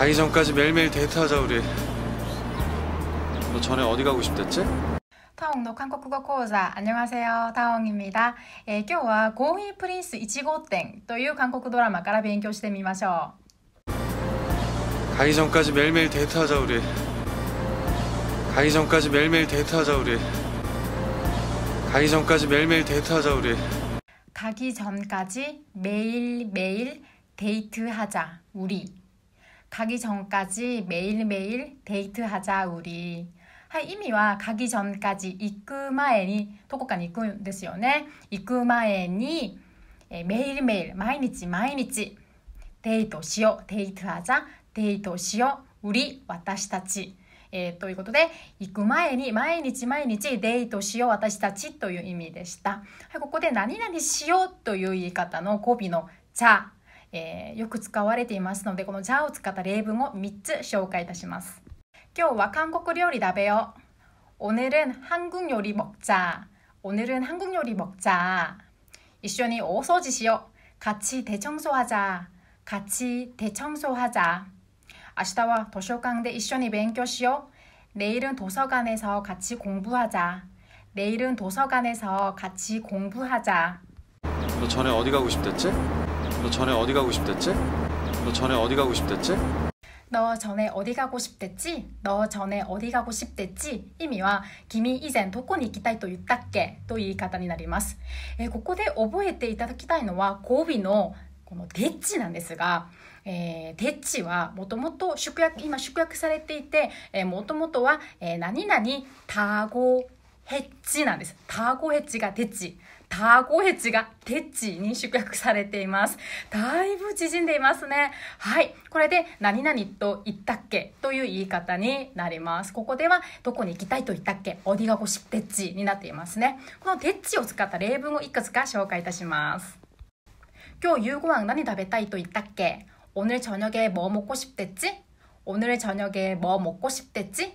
가기 전까지 매일매일 데이트하자 우리. 너 전에 어디 가고 싶댔지? 타옹노 한국어 강사 안녕하세요 타옹입니다. 예, 今日はゴーヒー 프린스 1号店という 한국 드라마 から勉強してみましょう. 가기 전까지 매일매일 데이트하자 우리. 가기 전까지 매일매일 데이트하자 우리. 가기 전까지 매일매일 데이트하자 우리. 가기 전까지 매일매일 데이트하자 우리. 가기 전까지 매일매일 데이트하자 우리. はい、意味は、가기 전까지 行く前に、どこかに行くんですよね。行く前に、えー、メールメール、毎日毎日、デートしよう、デート하자、デートしよう、売り、私たち。えーということで、行く前に毎日毎日デートしよう、私たちという意味でした。はい、ここで何々しようという言い方の語尾のじゃ、 えーよく使われていますので、このじゃを使った例文を3つ紹介いたします。今日は韓国料理食べよう。오늘은한국요리먹자。오늘은한국요리먹자。一緒に大掃除しよう。같이대청소하자。같이대청소하자。明日は図書館で一緒に勉強しよう。내일은도서관에서같이공부하자。내일은도서관에서같이공부하자。 너 전에 어디 가고 싶댔지? 너 전에 어디 가고 싶댔지? 너 전에 어디 가고 싶댔지? 너 전에 어디 가고 싶댔지? 너 전에 어디 가고 싶댔지? 意味は、君以前どこに行きたいと言ったっけという言い方になります。えーここで覚えていただきたいのは、語尾のこのデッチなんですが、えーデッチはもともと縮約、今縮約されていて、えー、もともとは、えー何々、タゴヘッチなんです。タゴヘッチがデッチ。 タゴヘッチがテッチに縮約されています。だいぶ縮んでいますね。はい。これで、何々と言ったっけという言い方になります。ここでは、どこに行きたいと言ったっけ어디가고싶댔지になっていますね。このテッチを使った例文をいくつか紹介いたします。今日夕ご飯何食べたいと言ったっけ오늘저녁에뭐먹고싶댔지오늘저녁에뭐먹고싶댔지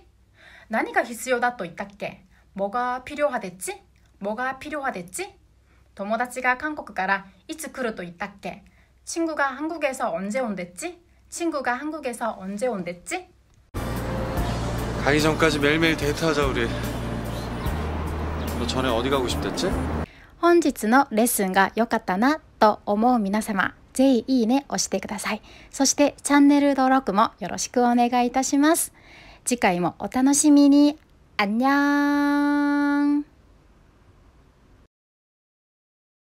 何が必要だと言ったっけ뭐가 필요하댔지 뭐가 필요하댔지 友達が韓国からいつ来ると言ったっけ친구가 한국에서 언제 온댔지 친구가 한국에서 언제 온댔지 가기 전까지 매일매일 데이트하자 우리 너 전에 어디 가고 싶댔지? 本日のレッスンが良かったなと思う皆様、ぜひいいね押してください。そしてチャンネル登録もよろしくお願いいたします。次回もお楽しみに。あんにゃーん。